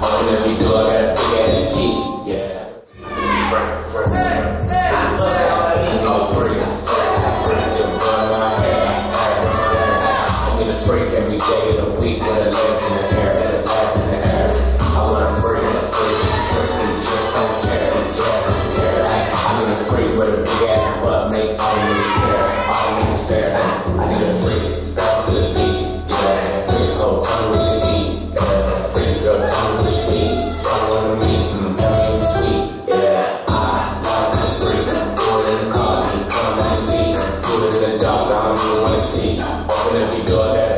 ね see. Open every door, that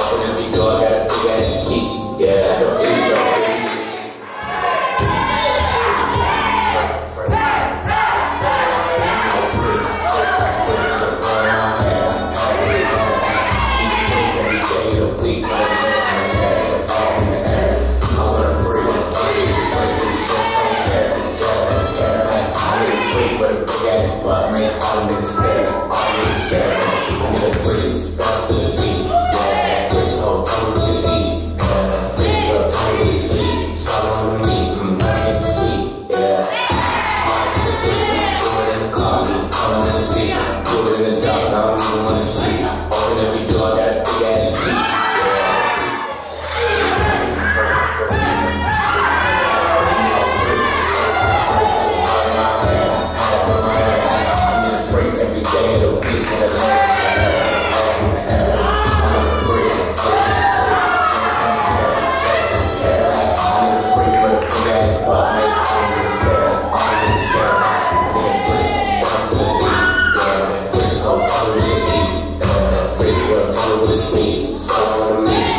free, but a broke ass butt man. all the niggas stare, all the niggas stare. all the things for me.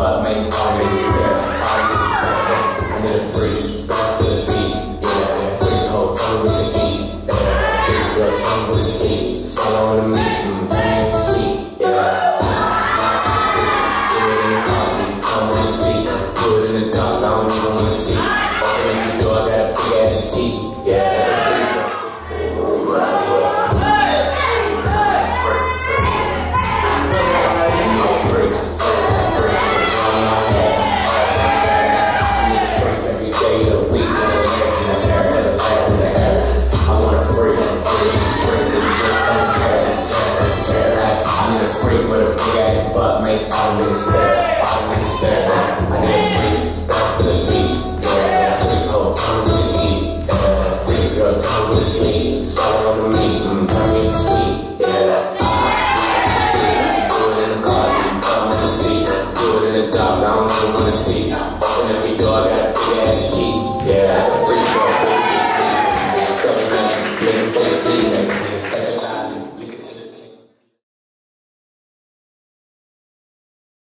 but make progress there. Mm, turn me.